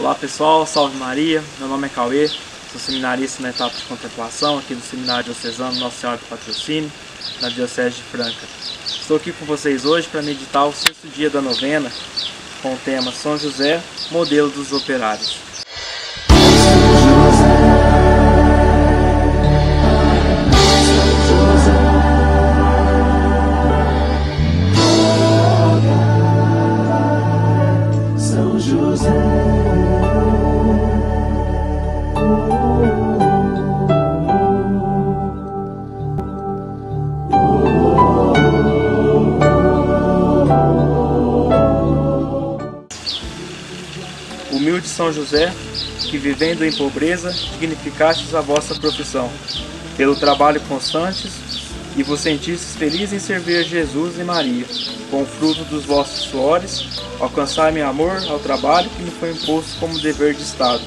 Olá pessoal, salve Maria, meu nome é Cauê, sou seminarista na etapa de contemplação aqui do Seminário Diocesano Nossa Senhora do Patrocínio, na Diocese de Franca. Estou aqui com vocês hoje para meditar o sexto dia da novena com o tema São José, modelo dos operários. Humilde São José, que vivendo em pobreza, dignificastes a vossa profissão, pelo trabalho constantes, e vos sentistes felizes em servir Jesus e Maria, com o fruto dos vossos suores, alcançai-me amor ao trabalho que me foi imposto como dever de Estado,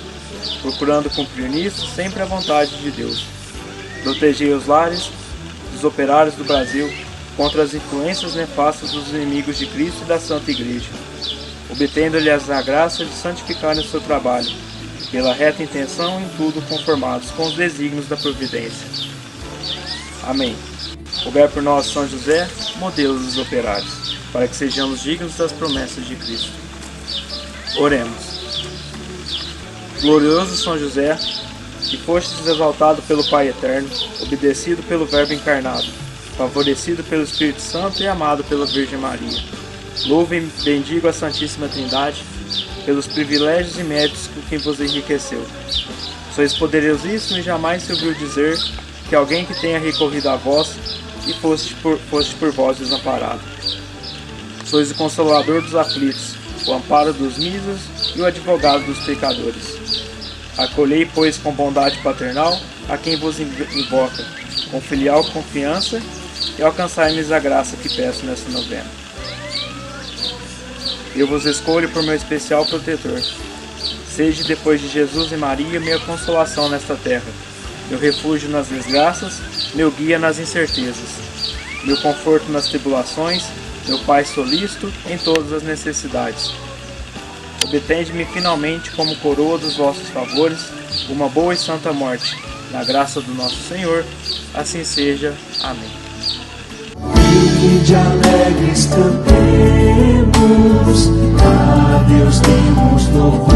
procurando cumprir nisso sempre a vontade de Deus. Protegei os lares dos operários do Brasil contra as influências nefastas dos inimigos de Cristo e da Santa Igreja obtendo-lhes a graça de santificarem o seu trabalho, pela reta intenção em tudo conformados com os desígnios da providência. Amém. Rogai por nós, São José, modelo dos operários, para que sejamos dignos das promessas de Cristo. Oremos. Glorioso São José, que fostes exaltado pelo Pai Eterno, obedecido pelo Verbo encarnado, favorecido pelo Espírito Santo e amado pela Virgem Maria Louvo e bendigo a Santíssima Trindade pelos privilégios e méritos com quem vos enriqueceu. Sois poderosíssimo e jamais se ouviu dizer que alguém que tenha recorrido a vós e foste por, foste por vós desamparado. Sois o consolador dos aflitos, o amparo dos míseros e o advogado dos pecadores. Acolhei, pois, com bondade paternal a quem vos invoca, com filial confiança, e alcançai-me a graça que peço nessa novena. Eu vos escolho por meu especial protetor. Seja depois de Jesus e Maria minha consolação nesta terra, meu refúgio nas desgraças, meu guia nas incertezas, meu conforto nas tribulações, meu Pai solícito em todas as necessidades. Obtende-me finalmente como coroa dos vossos favores uma boa e santa morte. Na graça do nosso Senhor, assim seja. Amém. De alegres cantemos, a Deus demos louvor.